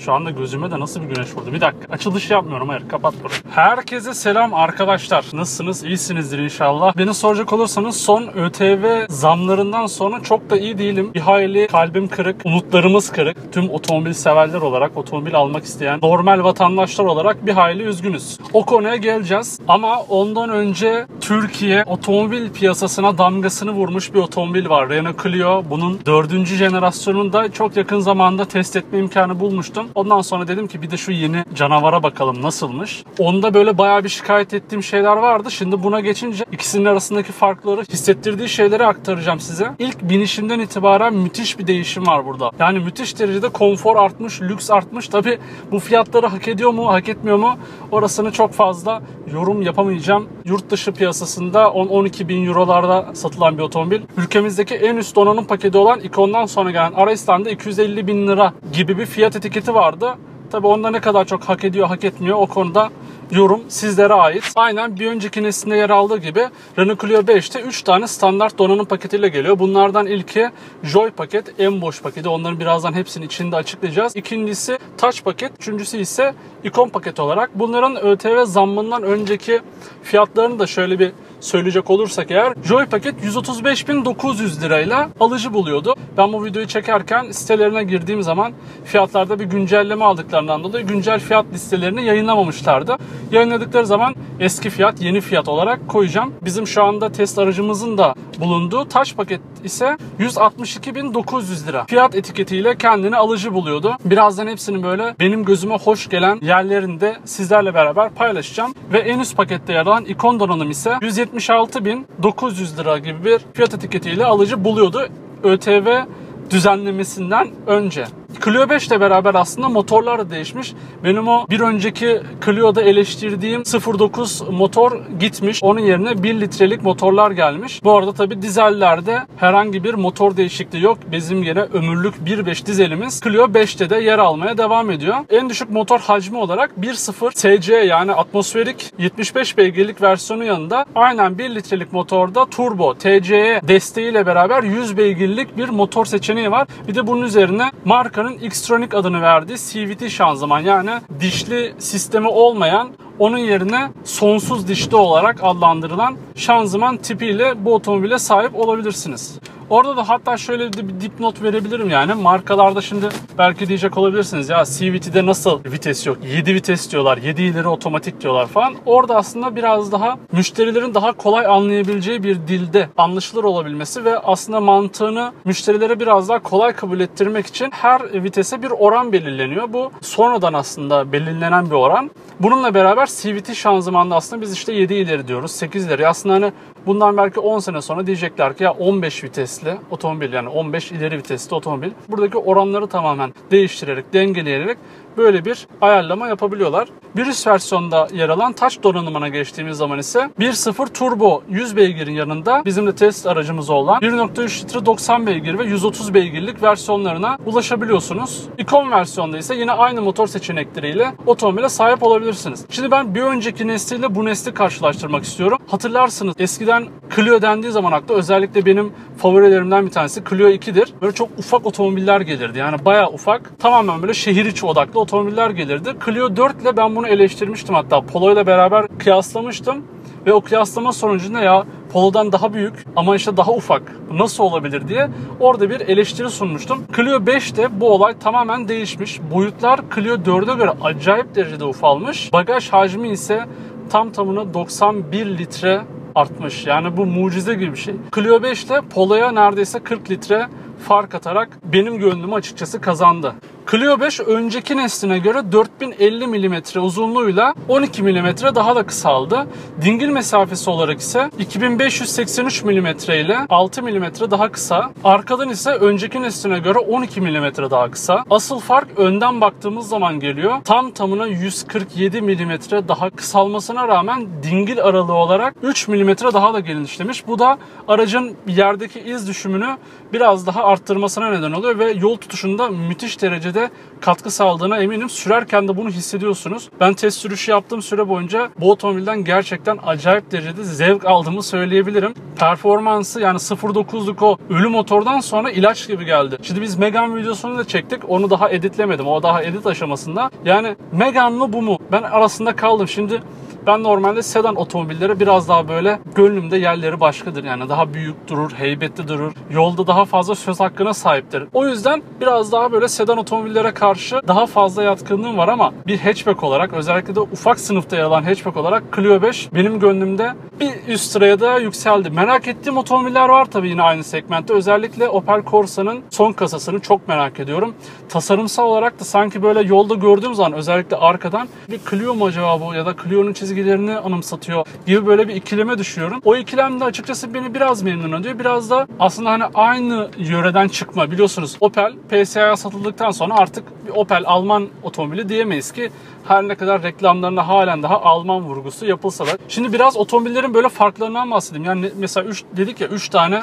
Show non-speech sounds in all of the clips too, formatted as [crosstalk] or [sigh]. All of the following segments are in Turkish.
Şu anda gözüme de nasıl bir güneş vurdu. Bir dakika. Açılış yapmıyorum. Hayır kapat burayı. Herkese selam arkadaşlar. Nasılsınız? İyisinizdir inşallah. Beni soracak olursanız son ÖTV zamlarından sonra çok da iyi değilim. Bir hayli kalbim kırık. Umutlarımız kırık. Tüm otomobil severler olarak, otomobil almak isteyen normal vatandaşlar olarak bir hayli üzgünüz. O konuya geleceğiz. Ama ondan önce Türkiye otomobil piyasasına damgasını vurmuş bir otomobil var. Renault Clio. Bunun dördüncü jenerasyonunu da çok yakın zamanda test etme imkanı bulmuştum. Ondan sonra dedim ki bir de şu yeni canavara bakalım nasılmış. Onda böyle bayağı bir şikayet ettiğim şeyler vardı. Şimdi buna geçince ikisinin arasındaki farkları hissettirdiği şeyleri aktaracağım size. İlk binişimden itibaren müthiş bir değişim var burada. Yani müthiş derecede konfor artmış, lüks artmış. Tabi bu fiyatları hak ediyor mu, hak etmiyor mu? Orasını çok fazla yorum yapamayacağım. Yurt dışı piyasasında 10-12 bin eurolarda satılan bir otomobil. Ülkemizdeki en üst donanım paketi olan ikondan sonra gelen Araislan'da 250 bin lira gibi bir fiyat etiketi vardı. Tabi onda ne kadar çok hak ediyor, hak etmiyor o konuda yorum sizlere ait. Aynen bir önceki neslinde yer aldığı gibi Renault Clio 5'te 3 tane standart donanım paketiyle geliyor. Bunlardan ilki Joy paket, en boş paketi. Onların birazdan hepsini içinde açıklayacağız. İkincisi Touch paket, üçüncüsü ise ikon paket olarak. Bunların ÖTV zammından önceki fiyatlarını da şöyle bir söyleyecek olursak eğer Joy paket 135.900 lirayla alıcı buluyordu. Ben bu videoyu çekerken sitelerine girdiğim zaman fiyatlarda bir güncelleme aldıklarından dolayı güncel fiyat listelerini yayınlamamışlardı. Yayınladıkları zaman eski fiyat yeni fiyat olarak koyacağım. Bizim şu anda test aracımızın da bulunduğu taş paket ise 162.900 lira. Fiyat etiketiyle kendini alıcı buluyordu. Birazdan hepsini böyle benim gözüme hoş gelen yerlerinde sizlerle beraber paylaşacağım. Ve en üst pakette yer alan ikon donanım ise 176.900 lira gibi bir fiyat etiketiyle alıcı buluyordu. ÖTV düzenlemesinden önce. Clio 5 ile beraber aslında motorlar da değişmiş. Benim o bir önceki Clio'da eleştirdiğim 0.9 motor gitmiş. Onun yerine 1 litrelik motorlar gelmiş. Bu arada tabi dizellerde herhangi bir motor değişikliği yok. Bizim yine ömürlük 1.5 dizelimiz Clio 5'te de yer almaya devam ediyor. En düşük motor hacmi olarak 1.0 TC yani atmosferik 75 beygirlik versiyonu yanında aynen 1 litrelik motorda turbo TC'ye desteğiyle beraber 100 beygirlik bir motor seçeneği var. Bir de bunun üzerine marka Xtronic adını verdiği CVT şanzıman yani dişli sistemi olmayan onun yerine sonsuz dişli olarak adlandırılan şanzıman tipiyle bu otomobile sahip olabilirsiniz. Orada da hatta şöyle bir dipnot verebilirim yani. Markalarda şimdi belki diyecek olabilirsiniz ya CVT'de nasıl vites yok? 7 vites diyorlar, 7 ileri otomatik diyorlar falan. Orada aslında biraz daha müşterilerin daha kolay anlayabileceği bir dilde anlaşılır olabilmesi ve aslında mantığını müşterilere biraz daha kolay kabul ettirmek için her vitese bir oran belirleniyor. Bu sonradan aslında belirlenen bir oran. Bununla beraber CVT şanzımanda aslında biz işte 7 ileri diyoruz, 8 ileri. Aslında hani bundan belki 10 sene sonra diyecekler ki ya 15 vitesli otomobil yani 15 ileri vitesli otomobil. Buradaki oranları tamamen değiştirerek, dengeleyerek böyle bir ayarlama yapabiliyorlar. Bir üst versiyonda yer alan taç donanımına geçtiğimiz zaman ise 1.0 turbo 100 beygirin yanında bizim de test aracımız olan 1.3 litre 90 beygir ve 130 beygirlik versiyonlarına ulaşabiliyorsunuz. İkon versiyonda ise yine aynı motor seçenekleriyle otomobile sahip olabilirsiniz. Şimdi ben bir önceki nesliyle bu nesli karşılaştırmak istiyorum. Hatırlarsınız eskiden Clio dendiği zaman akla özellikle benim favorilerimden bir tanesi Clio 2'dir. Böyle çok ufak otomobiller gelirdi. Yani bayağı ufak. Tamamen böyle şehir içi odaklı otomobiller gelirdi. Clio 4 ile ben bunu eleştirmiştim hatta. Polo ile beraber kıyaslamıştım. Ve o kıyaslama sonucunda ya Polo'dan daha büyük ama işte daha ufak. Nasıl olabilir diye orada bir eleştiri sunmuştum. Clio 5'te bu olay tamamen değişmiş. Boyutlar Clio 4'e göre acayip derecede ufalmış. Bagaj hacmi ise tam tamına 91 litre artmış. Yani bu mucize gibi bir şey. Clio 5 ile Polo'ya neredeyse 40 litre fark atarak benim gönlümü açıkçası kazandı. Clio 5 önceki nesline göre 4050 mm uzunluğuyla 12 mm daha da kısaldı. Dingil mesafesi olarak ise 2583 mm ile 6 mm daha kısa. Arkadan ise önceki nesline göre 12 mm daha kısa. Asıl fark önden baktığımız zaman geliyor. Tam tamına 147 mm daha kısalmasına rağmen dingil aralığı olarak 3 mm daha da genişlemiş. Bu da aracın yerdeki iz düşümünü biraz daha arttırmasına neden oluyor ve yol tutuşunda müthiş derecede de katkı sağladığına eminim. Sürerken de bunu hissediyorsunuz. Ben test sürüşü yaptığım süre boyunca bu otomobilden gerçekten acayip derecede zevk aldığımı söyleyebilirim. Performansı yani 0.9'luk o ölü motordan sonra ilaç gibi geldi. Şimdi biz Megan videosunu da çektik. Onu daha editlemedim. O daha edit aşamasında. Yani Megan mı bu mu? Ben arasında kaldım. Şimdi ben normalde sedan otomobillere biraz daha böyle gönlümde yerleri başkadır. Yani daha büyük durur, heybetli durur. Yolda daha fazla söz hakkına sahiptir. O yüzden biraz daha böyle sedan otomobillere karşı daha fazla yatkınlığım var ama bir hatchback olarak özellikle de ufak sınıfta yer alan hatchback olarak Clio 5 benim gönlümde bir üst sıraya da yükseldi. Merak ettiğim otomobiller var tabii yine aynı segmentte. Özellikle Opel Corsa'nın son kasasını çok merak ediyorum. Tasarımsal olarak da sanki böyle yolda gördüğüm zaman özellikle arkadan bir Clio mu acaba bu ya da Clio'nun çizgilerini anımsatıyor gibi böyle bir ikileme düşüyorum. O ikilem de açıkçası beni biraz memnun ediyor. Biraz da aslında hani aynı yöreden çıkma biliyorsunuz Opel PSA'ya satıldıktan sonra artık bir Opel Alman otomobili diyemeyiz ki her ne kadar reklamlarında halen daha Alman vurgusu yapılsa da. Şimdi biraz otomobillerin böyle farklarından bahsedeyim. Yani mesela 3 dedik ya 3 tane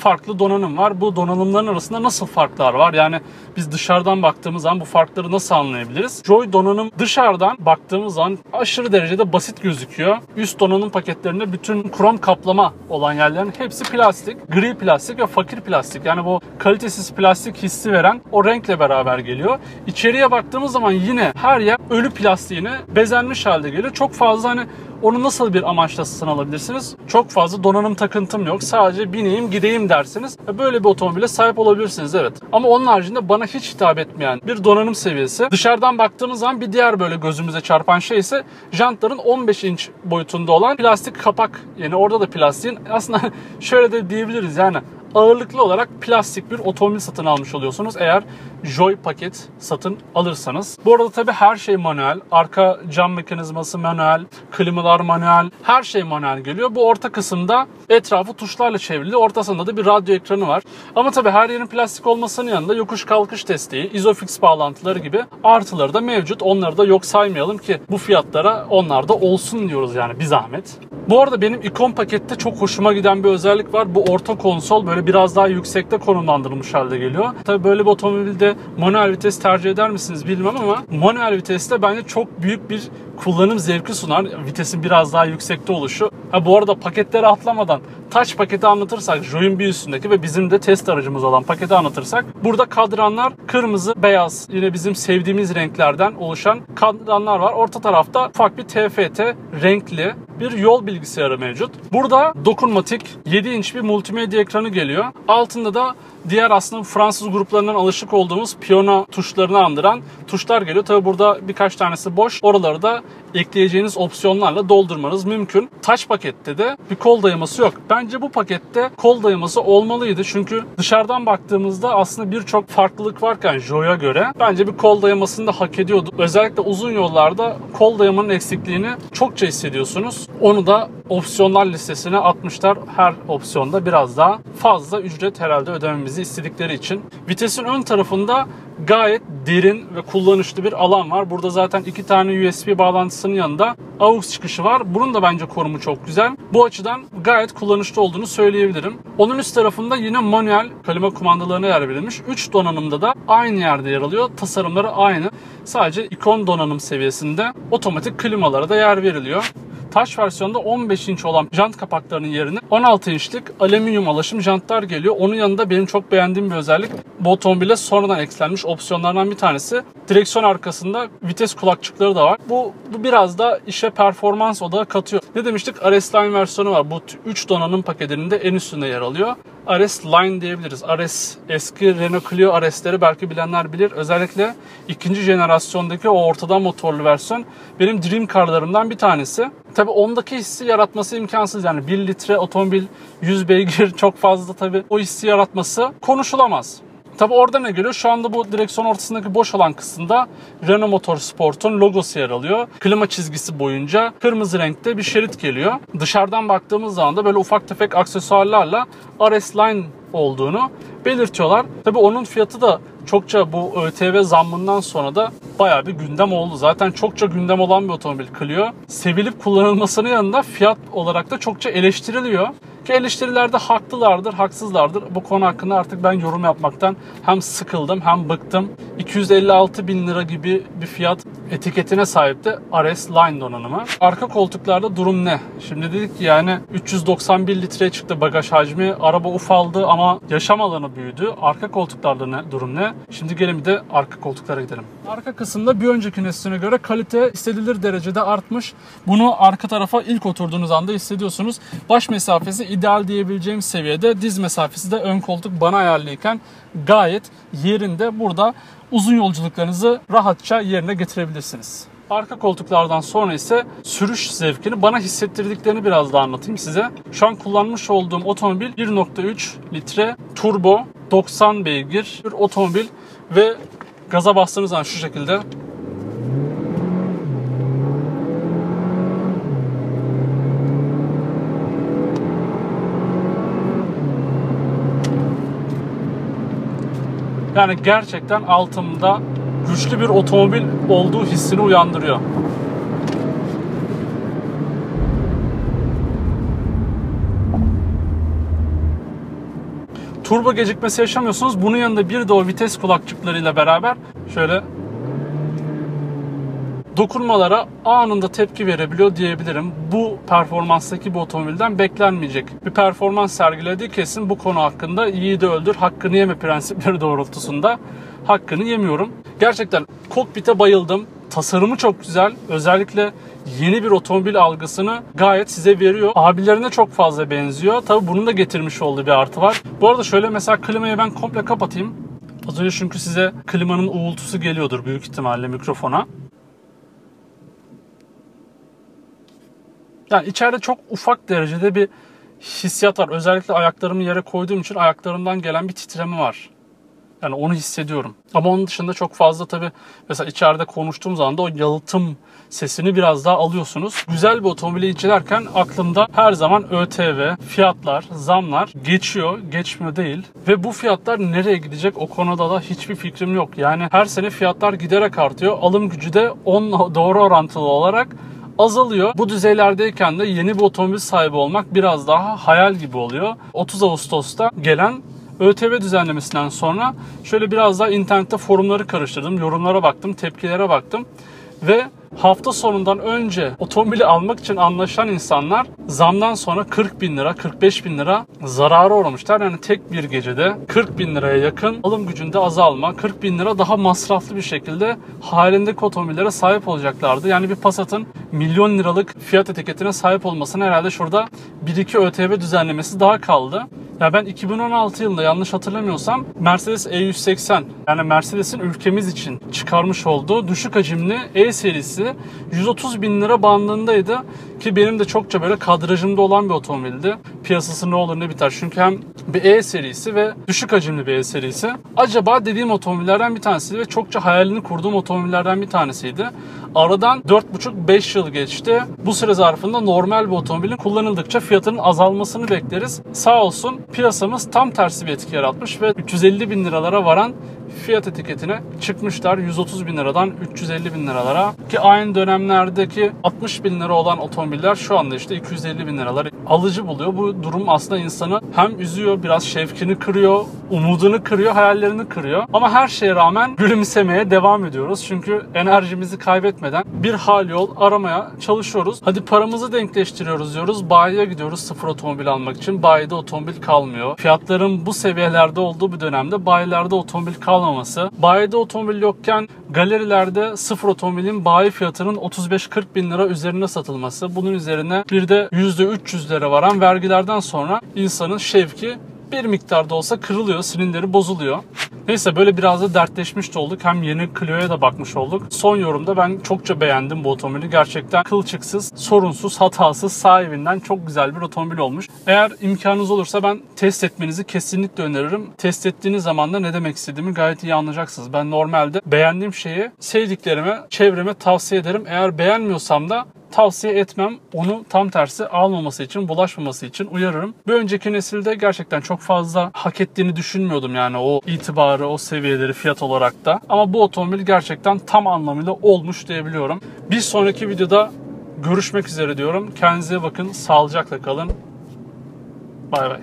farklı donanım var. Bu donanımların arasında nasıl farklar var? Yani biz dışarıdan baktığımız zaman bu farkları nasıl anlayabiliriz? Joy donanım dışarıdan baktığımız zaman aşırı derecede basit gözüküyor. Üst donanım paketlerinde bütün krom kaplama olan yerlerin hepsi plastik, gri plastik ve fakir plastik. Yani bu kalitesiz plastik hissi veren o renkle beraber geliyor. İçeriye baktığımız zaman yine her yer ölü plastiğine bezenmiş halde geliyor. Çok fazla hani onu nasıl bir amaçla satın alabilirsiniz? Çok fazla donanım takıntım yok. Sadece bineyim gideyim dersiniz. Böyle bir otomobile sahip olabilirsiniz evet. Ama onun haricinde bana hiç hitap etmeyen bir donanım seviyesi. Dışarıdan baktığımız zaman bir diğer böyle gözümüze çarpan şey ise jantların 15 inç boyutunda olan plastik kapak. Yani orada da plastiğin [laughs] aslında şöyle de diyebiliriz yani ağırlıklı olarak plastik bir otomobil satın almış oluyorsunuz eğer Joy paket satın alırsanız. Bu arada tabii her şey manuel. Arka cam mekanizması manuel, klimalar manuel, her şey manuel geliyor. Bu orta kısımda etrafı tuşlarla çevrili. Ortasında da bir radyo ekranı var. Ama tabii her yerin plastik olmasının yanında yokuş kalkış desteği, Isofix bağlantıları gibi artıları da mevcut. Onları da yok saymayalım ki bu fiyatlara onlar da olsun diyoruz yani bir zahmet. Bu arada benim ikon pakette çok hoşuma giden bir özellik var. Bu orta konsol böyle biraz daha yüksekte konumlandırılmış halde geliyor. Tabii böyle bir otomobilde manuel vites tercih eder misiniz bilmem ama manuel viteste bence çok büyük bir kullanım zevki sunar. Vitesin biraz daha yüksekte oluşu. Ha bu arada paketleri atlamadan taç paketi anlatırsak Joy'un bir üstündeki ve bizim de test aracımız olan paketi anlatırsak burada kadranlar kırmızı, beyaz yine bizim sevdiğimiz renklerden oluşan kadranlar var. Orta tarafta ufak bir TFT renkli bir yol bilgisayarı mevcut. Burada dokunmatik 7 inç bir multimedya ekranı geliyor. Altında da diğer aslında Fransız gruplarından alışık olduğumuz piyano tuşlarını andıran tuşlar geliyor. Tabi burada birkaç tanesi boş. Oraları da ekleyeceğiniz opsiyonlarla doldurmanız mümkün. Touch pakette de bir kol dayaması yok. Bence bu pakette kol dayaması olmalıydı. Çünkü dışarıdan baktığımızda aslında birçok farklılık varken Joy'a göre bence bir kol dayamasını da hak ediyordu. Özellikle uzun yollarda kol dayamanın eksikliğini çokça hissediyorsunuz. Onu da opsiyonlar listesine atmışlar. Her opsiyonda biraz daha fazla ücret herhalde ödememizi istedikleri için. Vitesin ön tarafında gayet derin ve kullanışlı bir alan var. Burada zaten iki tane USB bağlantısının yanında AUX çıkışı var. Bunun da bence konumu çok güzel. Bu açıdan gayet kullanışlı olduğunu söyleyebilirim. Onun üst tarafında yine manuel klima kumandalarına yer verilmiş. 3 donanımda da aynı yerde yer alıyor. Tasarımları aynı. Sadece ikon donanım seviyesinde otomatik klimalara da yer veriliyor. Taş versiyonda 15 inç olan jant kapaklarının yerine 16 inçlik alüminyum alaşım jantlar geliyor. Onun yanında benim çok beğendiğim bir özellik bu otomobile sonradan eklenmiş opsiyonlardan bir tanesi. Direksiyon arkasında vites kulakçıkları da var. Bu, bu biraz da işe performans odağı katıyor. Ne demiştik? RS Line versiyonu var. Bu 3 donanım paketinin de en üstünde yer alıyor. RS Line diyebiliriz. RS eski Renault Clio RS'leri belki bilenler bilir. Özellikle ikinci jenerasyondaki o ortadan motorlu versiyon benim dream carlarımdan bir tanesi. Tabi ondaki hissi yaratması imkansız. Yani 1 litre otomobil 100 beygir [laughs] çok fazla tabi o hissi yaratması konuşulamaz. Tabi orada ne geliyor? Şu anda bu direksiyon ortasındaki boş olan kısımda Renault Motorsport'un logosu yer alıyor. Klima çizgisi boyunca kırmızı renkte bir şerit geliyor. Dışarıdan baktığımız zaman da böyle ufak tefek aksesuarlarla RS Line olduğunu belirtiyorlar. Tabi onun fiyatı da çokça bu ÖTV zammından sonra da baya bir gündem oldu. Zaten çokça gündem olan bir otomobil Clio. Sevilip kullanılmasının yanında fiyat olarak da çokça eleştiriliyor. Ki eleştirilerde haklılardır, haksızlardır. Bu konu hakkında artık ben yorum yapmaktan hem sıkıldım hem bıktım. 256 bin lira gibi bir fiyat etiketine sahipti RS Line donanımı. Arka koltuklarda durum ne? Şimdi dedik ki yani 391 litreye çıktı bagaj hacmi. Araba ufaldı ama yaşam alanı büyüdü. Arka koltuklarda ne, durum ne? Şimdi gelin bir de arka koltuklara gidelim. Arka kısımda bir önceki nesline göre kalite istedilir derecede artmış. Bunu arka tarafa ilk oturduğunuz anda hissediyorsunuz. Baş mesafesi ideal diyebileceğim seviyede. Diz mesafesi de ön koltuk bana ayarlıyken gayet yerinde. Burada uzun yolculuklarınızı rahatça yerine getirebilirsiniz. Arka koltuklardan sonra ise sürüş zevkini bana hissettirdiklerini biraz daha anlatayım size. Şu an kullanmış olduğum otomobil 1.3 litre turbo 90 beygir bir otomobil ve gaza bastığınız zaman şu şekilde Yani gerçekten altımda güçlü bir otomobil olduğu hissini uyandırıyor. Turbo gecikmesi yaşamıyorsunuz. Bunun yanında bir de o vites kulakçıklarıyla beraber şöyle dokunmalara anında tepki verebiliyor diyebilirim. Bu performanstaki bu otomobilden beklenmeyecek. Bir performans sergilediği kesin bu konu hakkında iyi de öldür, hakkını yeme prensipleri [laughs] doğrultusunda hakkını yemiyorum. Gerçekten kokpite bayıldım. Tasarımı çok güzel. Özellikle yeni bir otomobil algısını gayet size veriyor. Abilerine çok fazla benziyor. Tabi bunun da getirmiş olduğu bir artı var. Bu arada şöyle mesela klimayı ben komple kapatayım. Az önce çünkü size klimanın uğultusu geliyordur büyük ihtimalle mikrofona. Yani içeride çok ufak derecede bir hissiyat var. Özellikle ayaklarımı yere koyduğum için ayaklarımdan gelen bir titreme var. Yani onu hissediyorum. Ama onun dışında çok fazla tabii mesela içeride konuştuğum zaman da o yalıtım sesini biraz daha alıyorsunuz. Güzel bir otomobili incelerken aklımda her zaman ÖTV, fiyatlar, zamlar geçiyor, geçmiyor değil. Ve bu fiyatlar nereye gidecek o konuda da hiçbir fikrim yok. Yani her sene fiyatlar giderek artıyor. Alım gücü de onunla doğru orantılı olarak azalıyor. Bu düzeylerdeyken de yeni bir otomobil sahibi olmak biraz daha hayal gibi oluyor. 30 Ağustos'ta gelen ÖTV düzenlemesinden sonra şöyle biraz daha internette forumları karıştırdım, yorumlara baktım, tepkilere baktım ve hafta sonundan önce otomobili almak için anlaşan insanlar zamdan sonra 40 bin lira, 45 bin lira zarara uğramışlar. Yani tek bir gecede 40 bin liraya yakın alım gücünde azalma, 40 bin lira daha masraflı bir şekilde halindeki otomobillere sahip olacaklardı. Yani bir Passat'ın milyon liralık fiyat etiketine sahip olmasına herhalde şurada 1-2 ÖTV düzenlemesi daha kaldı. Ya ben 2016 yılında yanlış hatırlamıyorsam Mercedes E180 yani Mercedes'in ülkemiz için çıkarmış olduğu düşük hacimli E serisi 130 bin lira bandındaydı ki benim de çokça böyle kadrajımda olan bir otomobildi. Piyasası ne olur ne biter çünkü hem bir E serisi ve düşük hacimli bir E serisi. Acaba dediğim otomobillerden bir tanesiydi ve çokça hayalini kurduğum otomobillerden bir tanesiydi. Aradan 4,5-5 yıl geçti. Bu süre zarfında normal bir otomobilin kullanıldıkça fiyatının azalmasını bekleriz. Sağ olsun piyasamız tam tersi bir etki yaratmış ve 350 bin liralara varan fiyat etiketine çıkmışlar 130 bin liradan 350 bin liralara ki aynı dönemlerdeki 60 bin lira olan otomobiller şu anda işte 250 bin liraları alıcı buluyor. Bu durum aslında insanı hem üzüyor biraz şevkini kırıyor umudunu kırıyor hayallerini kırıyor ama her şeye rağmen gülümsemeye devam ediyoruz çünkü enerjimizi kaybetmeden bir hal yol aramaya çalışıyoruz. Hadi paramızı denkleştiriyoruz diyoruz bayiye gidiyoruz sıfır otomobil almak için bayide otomobil kalmıyor. Fiyatların bu seviyelerde olduğu bir dönemde bayilerde otomobil kalmaması, bayide otomobil yokken galerilerde sıfır otomobilin bayi fiyatının 35-40 bin lira üzerine satılması, bunun üzerine bir de %300'lere varan vergilerden sonra insanın şevki bir miktarda olsa kırılıyor, silinleri bozuluyor. Neyse böyle biraz da dertleşmiş de olduk. Hem yeni Clio'ya da bakmış olduk. Son yorumda ben çokça beğendim bu otomobili. Gerçekten kılçıksız, sorunsuz, hatasız, sahibinden çok güzel bir otomobil olmuş. Eğer imkanınız olursa ben test etmenizi kesinlikle öneririm. Test ettiğiniz zaman da ne demek istediğimi gayet iyi anlayacaksınız. Ben normalde beğendiğim şeyi sevdiklerime, çevreme tavsiye ederim. Eğer beğenmiyorsam da tavsiye etmem. Onu tam tersi almaması için, bulaşmaması için uyarırım. Bir önceki nesilde gerçekten çok fazla hak ettiğini düşünmüyordum yani o itibarı, o seviyeleri fiyat olarak da. Ama bu otomobil gerçekten tam anlamıyla olmuş diyebiliyorum. Bir sonraki videoda görüşmek üzere diyorum. Kendinize bakın, sağlıcakla kalın. Bay bay.